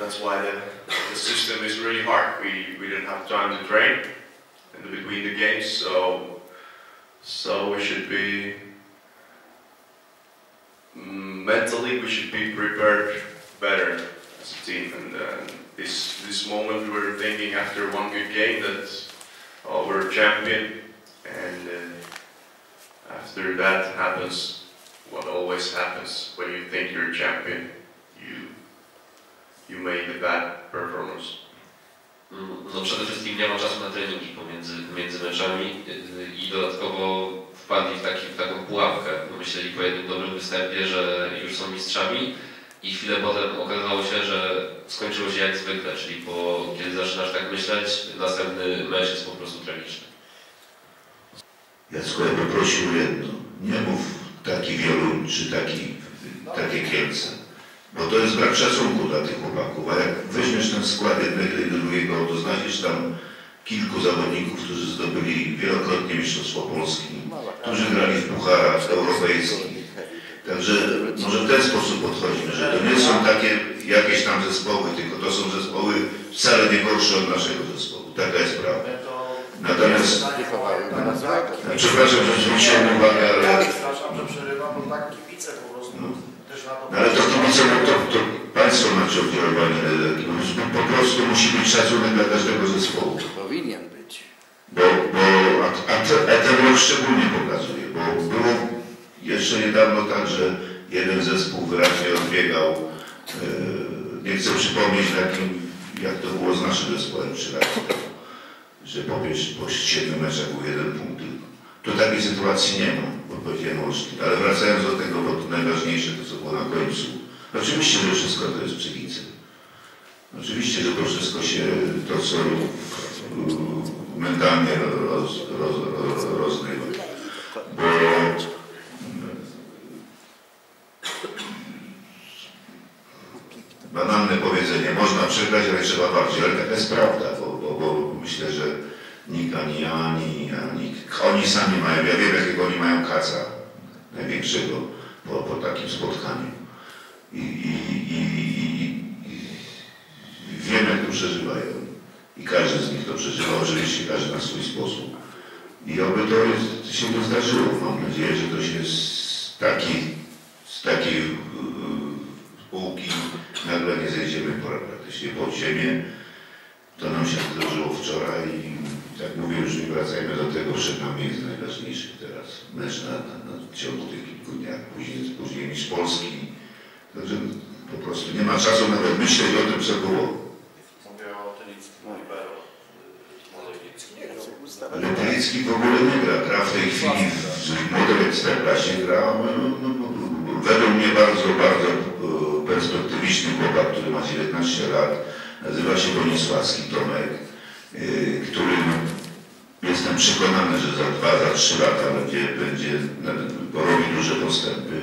that's why the, the system is really hard. We, we didn't have time to train in between the games, so so we should be mm, mentally we should be prepared better as a team. And uh, this this moment we were thinking after one good game that oh, we're champion, and uh, after that happens what always happens when you think you're a champion, you make a bad performance. Mm, No przede wszystkim nie ma czasu na treningi pomiędzy, między meczami yy, i dodatkowo wpadli w, taki, w taką pułapkę. Myśleli po jednym dobrym występie, że już są mistrzami i chwilę potem okazało się, że skończyło się jak zwykle, czyli po, kiedy zaczynasz tak myśleć, następny mecz jest po prostu tragiczny. Jacku, ja bym prosił o jedno. Nie mów taki Wieluń czy taki, takie Kielce. Bo to jest brak szacunku dla tych chłopaków. A jak weźmiesz ten skład jednego i drugiego, to znajdziesz tam kilku zawodników, którzy zdobyli wielokrotnie Mistrzostwo Polski, którzy grali w pucharach europejskich. Także może w ten sposób podchodzimy, że to nie są takie jakieś tam zespoły, tylko to są zespoły wcale nie gorsze od naszego zespołu. Taka jest prawda. Natomiast, przepraszam, że zwróciłem uwagę, ale... Przepraszam, że przerywam, bo tak kibice po prostu to... No ale to kibice, no to, to państwo macie oddziaływanie no, po prostu musi być szacunek dla każdego zespołu. Powinien być. Bo, bo a, a, te, a ten rok szczególnie pokazuje, bo było jeszcze niedawno tak, że jeden zespół wyraźnie odbiegał, e, nie chcę przypomnieć jakim, jak to było z naszym zespołem trzy temu, że po, pięć- po siedmiu meczach był jeden punkt tylko. Tu takiej sytuacji nie ma, Olsztyn. Ale wracając do tego, bo to najważniejsze to, co było na końcu. Oczywiście, że wszystko to jest psychice. Oczywiście, że to wszystko się, to co y, mentalnie roz, roz, roz. Bo banalne powiedzenie, można przegrać, ale trzeba bardziej, ale taka jest prawda, bo, bo, bo myślę, że nikt ani ja, ani, oni sami mają, ja wiem jakiego oni mają kaca największego po, po takim spotkaniu. I, i, i, i, wiem jak to przeżywają. I każdy z nich to przeżywa, oczywiście każdy na swój sposób. I oby to jest, się to zdarzyło. Mam nadzieję, że to się z takiej, z takiej spółki nagle nie zejdziemy praktycznie pod ziemię. To nam się zdarzyło wczoraj i tak mówię, już nie wracajmy do tego, przed nami jest najważniejszy teraz mecz na, na, na w ciągu tych kilku dniach, później, później niż Polski. Także po prostu nie ma czasu nawet myśleć o tym, co było. Ale Tylicki w ogóle nie gra. Gra w tej chwili w w młodej ekstraklasie gra no, no, no, według mnie bardzo, bardzo e, perspektywiczny chłopak, który ma 19 lat. Nazywa się Bonisławski Tomek, e, który no, jestem przekonany, że za dwa, za trzy lata będzie, będzie robi duże postępy.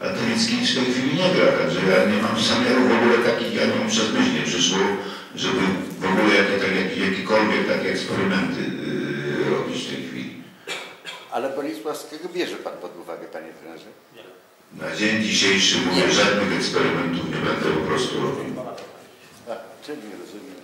A Tylicki w tej chwili nie gra, także ja nie mam zamiaru w ogóle takich, ja mi przez myśl nie przyszło, żeby w ogóle jakie, tak, jak, jakiekolwiek takie eksperymenty yy, robić w tej chwili. Ale Bonisławskiego bierze Pan pod uwagę, Panie trenerze? Na dzień dzisiejszy mówię, żadnych eksperymentów nie będę po prostu robił. A, czyli nie rozumiem.